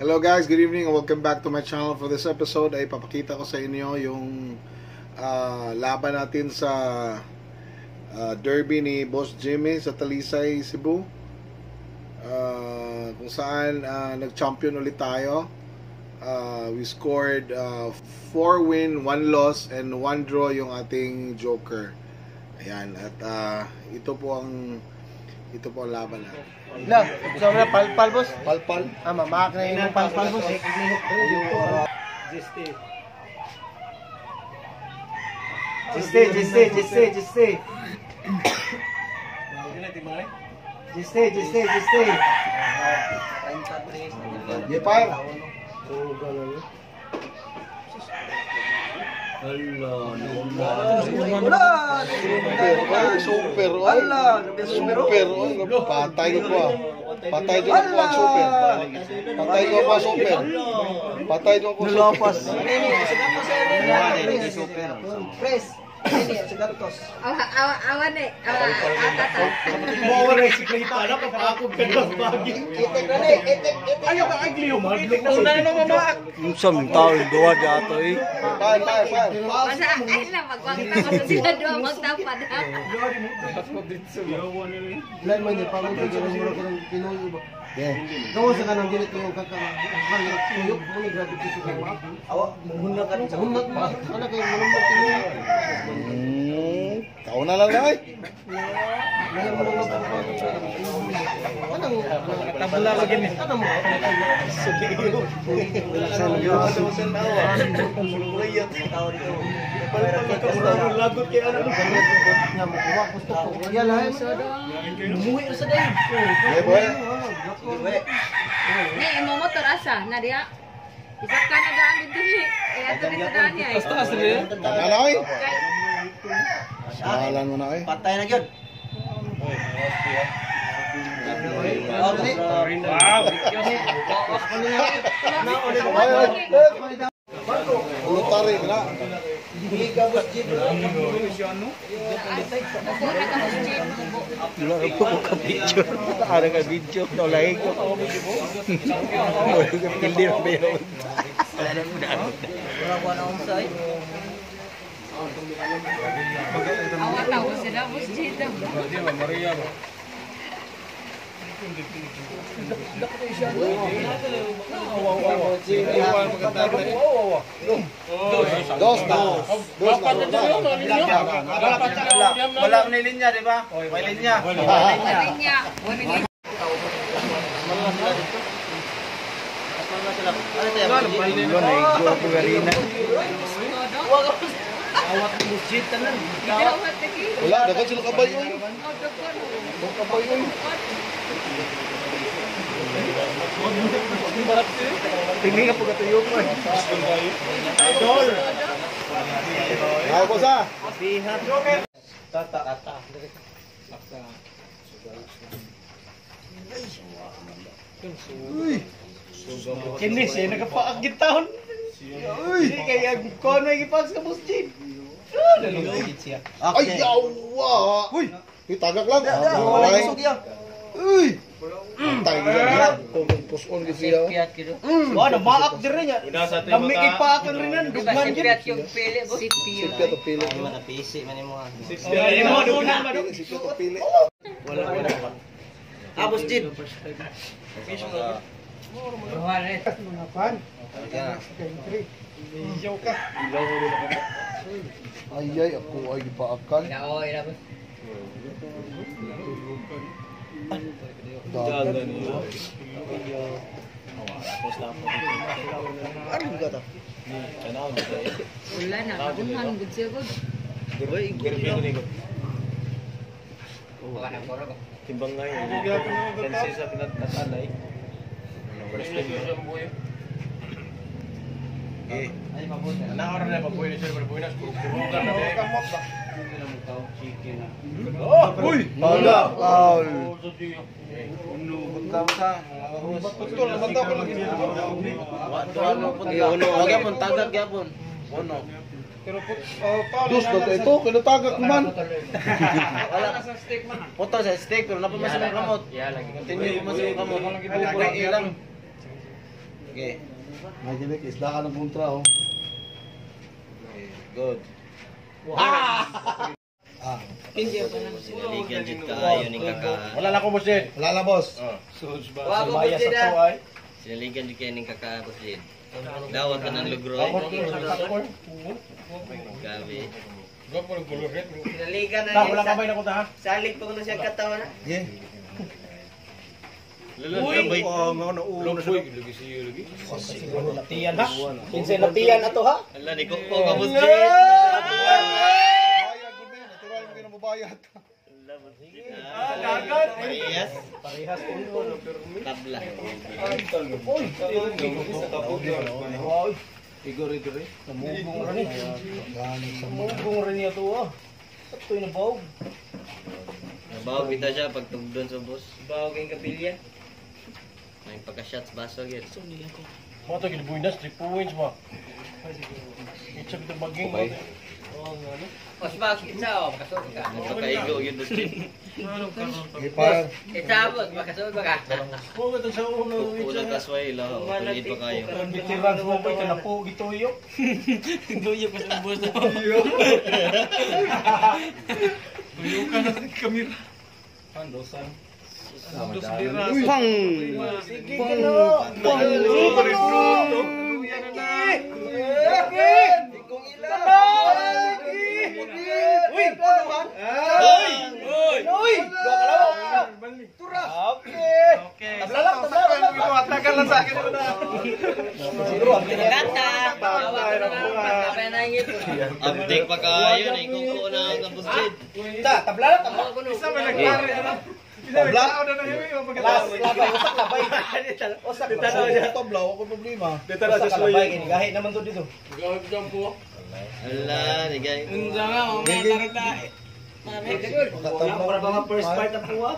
Hello guys, good evening and welcome back to my channel. For this episode ay papakita ko sa inyo yung ah, laban natin sa ah, derby ni Boss Jimmy sa Talisay, Cebu. Ah, kung saan ah, nag-champion ulit tayo. Ah, we scored 4 win, 1 loss and 1 draw yung ating Joker. Ayan, at ah, ito po ang ito po ang laban natin. La, gusto mo na palpal boss? Palpal. Ah, mamak na yung palpal boss. Jiste, jiste, jiste, jiste. Jiste, jiste, jiste. Gipay. Wala! Super. Ala, Super. Patay ko po ah. Patay ko ang super. Patay ko ang super. Patay ko Nulapas. super. Press. Ini, sigatos. Awa, awa, awa na eh. Awa, atata. Mo rin si Klita na kapakog ka ng baging. Itik na ni, itik, itik. Ayaw ka ay gliyo man. Una na mamaak. Unsam taon duwa dato eh. Pan, pan, pan. Basta, ay lang, magwag na kasi sila doon magtapad ha. Lan man ni pamon ko gina mo ko ng Pinoy ba. Gawa sa kanang ginit yung kakang tuyok mo ni grabe dito kay ma. Awa, munag ka sa munag ma. Ana kay munag Pinoy. Hmm, Kau na lang ay. Ngayon mo lang Anong Tabla lagi ni. ano mo? Lagot kay ano. Nga mo kuha gusto ko. Yan lahat sa Lumuhi sa day. Eh, boy. Ni, imo motor asa, na diya. Isa ka na daan dito ni. Eh, ato dito daan niya eh. Tama na ay. Kay, Pangalan mo na ay. Patay na gyud. Wow. Ulutari na. Mura ka sa gym. Wala na po ko ka picture. Ada ka video. Nolay ko. Wala ka pildi na ba yun? Wala na mo na. Awa tawo sila, boss Jito. Dos na. Dos na. Wala ko ni linya, di ba? May linya. Wala niya. Wala niya. Ulo na igwa ko garina. Gidawat lagi. Wala, dapat sila kabayo. Oh, doktor. Kabayo. Tingin ka po katuyo ko eh. Ako ko sa. Kini siya nagapaagit taon. Uy, kaya kono ipas ka boss Jim. Ah, nalungkit siya. Ay, yawa. Uy. Itagak lang. Ay. Uy. Tay yan. Pumpus on kasi siya. Wa na maak dir niya. Lami ipaak rin nan dughan gid. yung pili, boss. Sipya to pili. Ay mo dughan ba dug. Sipya to pili. Abos Jin. Ay, ay, ako ay gipaakan. Dagat. Ano ba ta? Wala na, kagunhan, good siya, good. Timbang nga yun. Sensi sa pinatatanay. Eh, ana ora na pa pwede siya pero kurugan na be. Oh, uy! Wala. Paul. Putol naman daw ko lagi. Uno, wag yapon tagak yapon. Uno. Oh, Paul, Dus, dato ito, kinatagak naman. Wala ka sa steak man. Punta sa steak pero napamasa may kamot. Yeah, lagi. Continue mo sa kamot. Walang ilang. Okay. Gilik, isda ka ng kontra, oh. Good. Sinaligan jud kaayo ning kaka. Wala na ko boss Jed. Wala na, boss. Sumaya sa tuway. Sinaligan jud kay ning kaka boss Jed. Dawat ka ng lugroy. Gabi. Naligan na niya. wala kamay na ko ta ha. Salig pa ko na siya katawan. Yeah. Uy, Latiyan ha. Kinsay latiyan ato ha. ala ni ko ko ka boss Jed. Bayad, good man. Natural mo kinababayad. Parehas. Parehas ulo. Tabla. Wow. Igor igor eh. Namubong rin. Namubong rin niya to ah. Ito yung nabaw. Nabaw kita siya pag tugdon sa boss. Bawa kayong kapilya. May pagka-shots baso gyud. Mga to gilbuy na 3 points ba. Itsa bito baging. Oh, ano? Mas bakit sa o, makasod ka. Pagkaigo gyud boss Jed. Okay, par. Itabot, makasod ka. Oh, ito sa uno. Kulang kasway la. Kulit pa kayo. Veterans mo pa ito na po gituyo. Duyo pa sa boss. Pang! Sige ka na. Gata. Bawa ko na lang. Kapay na ingit. Update pa kayo na ikuko na ang boss Jed. Ta, tabla na tabla. Bawa ko na. Tabla. Las labay usak labay. Usak labay. Tabla, wala ko problema. Usak labay kini gahi naman to dito. Ala, ni gay. Wala pa mga first part na puwa.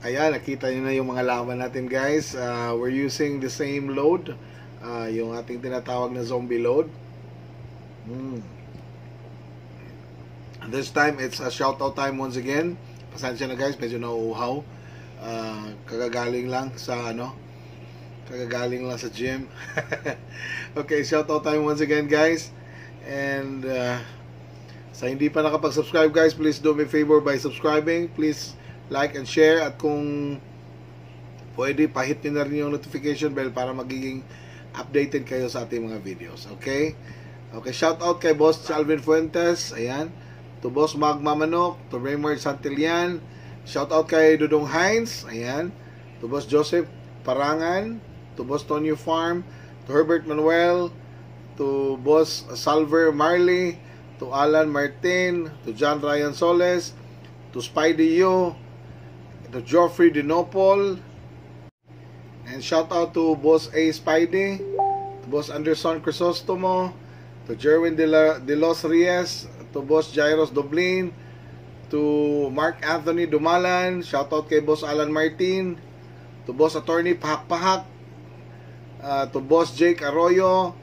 Ayan, nakita nyo na yung mga laban natin guys. Uh, we're using the same load. Uh, yung ating tinatawag na zombie load. Mm. And This time, it's a shoutout time once again. Pasensya na guys, medyo nauuhaw. Uh, kagagaling lang sa ano, kagagaling lang sa gym. okay, shoutout time once again guys. And uh, sa hindi pa nakapag-subscribe guys, please do me favor by subscribing. Please like and share at kung pwede pahit nyo na rin yung notification bell para magiging updated kayo sa ating mga videos. Okay? Okay, shout out kay Boss Alvin Fuentes. Ayan. To Boss Magma Manok, to Raymond Santillan. Shout out kay Dudong Hines. Ayan. To Boss Joseph Parangan. To Boss Tonyo Farm. To Herbert Manuel. To Boss Salver Marley. To Alan Martin. To John Ryan Soles. To Spidey Yo. To Geoffrey Dinopol. And shout out to Boss A. Spidey. To Boss Anderson Crisostomo. To Jerwin De, La, De Los Reyes. To Boss Jairus Doblin. To Mark Anthony Dumalan. Shout out kay Boss Alan Martin. To Boss Attorney Pahak Pahak. Uh, to Boss Jake Arroyo.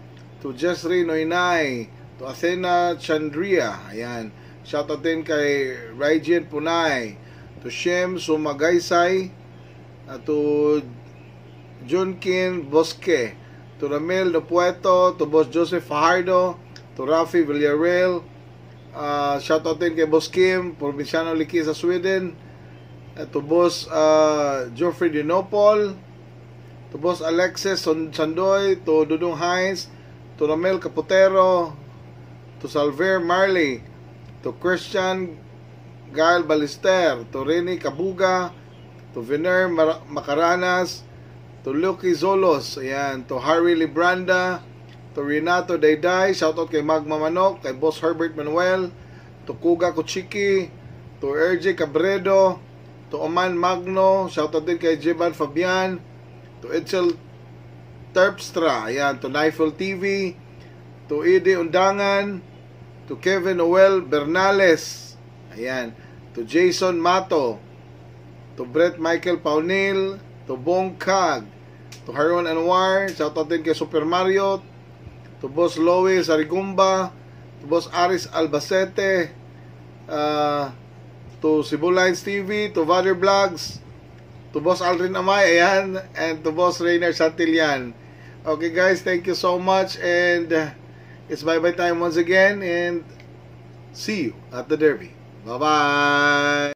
To Jesri Noynay. To Athena Chandria. Ayan. Shout out din kay Rygen Punay. To Shem Sumagaysay. Uh, to Junkin Bosque. To Ramel Nopueto. To Boss Joseph Fajardo. To Rafi Villarreal. Uh, shout out din kay Boss Kim, Provinciano Liki sa Sweden. Uh, to Boss uh, Geoffrey Dinopol. To Boss Alexis Sandoy. To Dudong Hines. To Ramel Caputero. To Salver Marley. To Christian Gael Balister. To Rene Kabuga. To Vener Macaranas. To Lucky Zolos. Ayan. To Harry Libranda. To Renato Dayday. Shoutout kay Magma Manok. Kay Boss Herbert Manuel. To Kuga Kuchiki. To RJ Cabredo. To Oman Magno. Shoutout din kay Jeban Fabian. To Etzel Terpstra. Ayan. To Nifel TV. To Ede Undangan. To Kevin Noel Bernales. Ayan. To Jason Mato. To Brett Michael Paunil. To Bong Kag. To Haron Anwar. Shoutout din kay Super Mario. To Boss Lois Arigumba. To Boss Aris Albacete. Uh, to Cebu Lines TV. To Vader Vlogs. To to Boss Aldrin Amay, ayan, and to Boss Rainer Santillan. Okay guys, thank you so much and uh, it's bye-bye time once again and see you at the derby. Bye-bye!